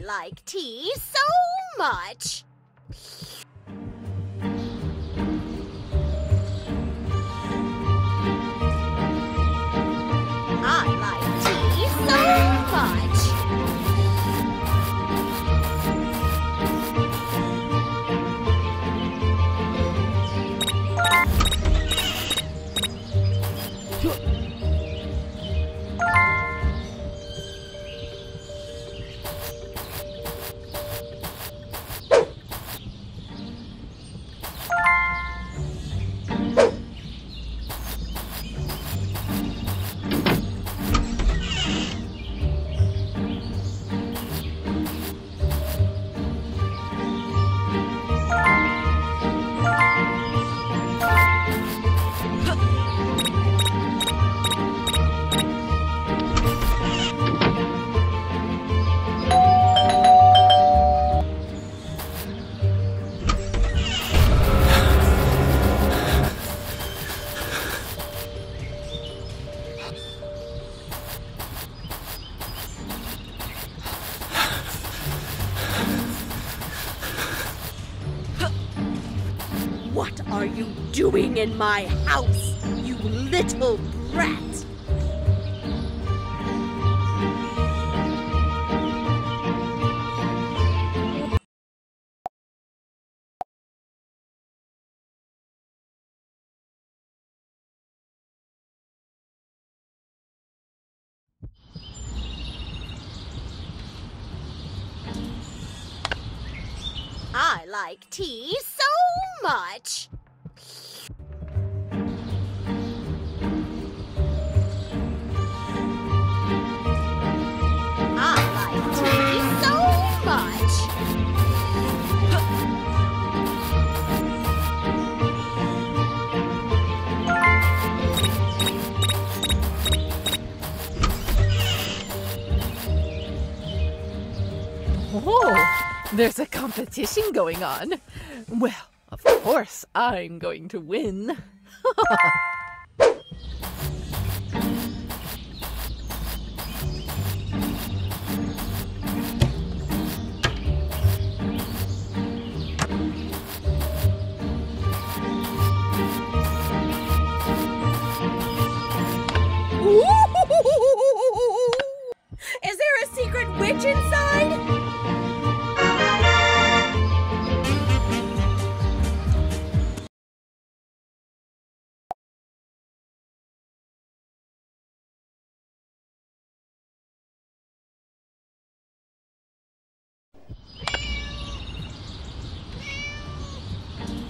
I like tea so much. Doing in my house, you little brat? I like tea so much. Oh, there's a competition going on. Well, of course I'm going to win.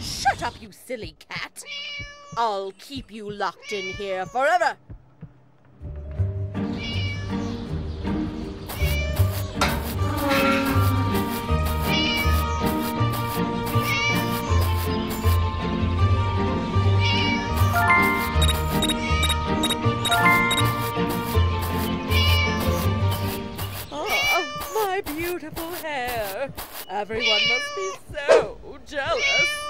Shut up, you silly cat. I'll keep you locked in here forever. Oh, my beautiful hair. Everyone must be so jealous.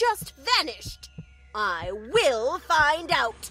just vanished? I will find out.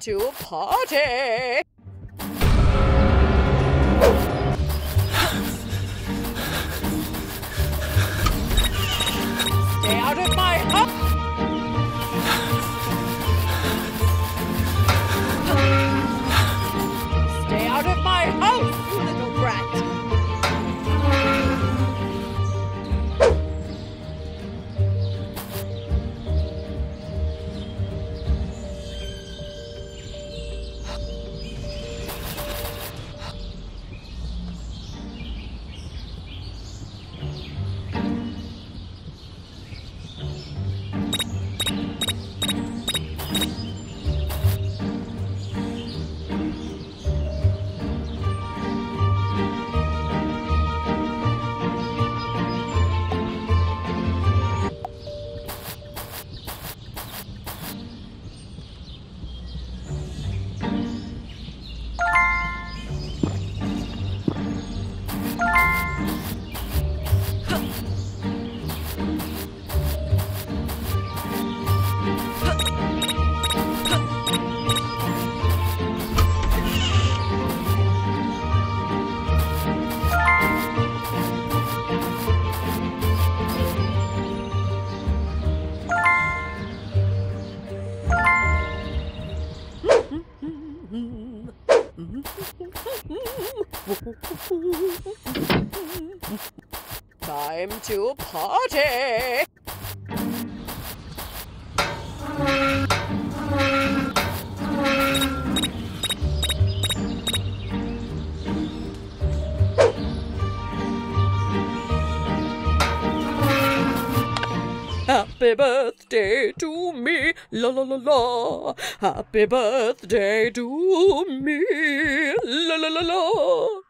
To party! Time to party! Happy birthday to me, la la la la. Happy birthday to me, la la la la.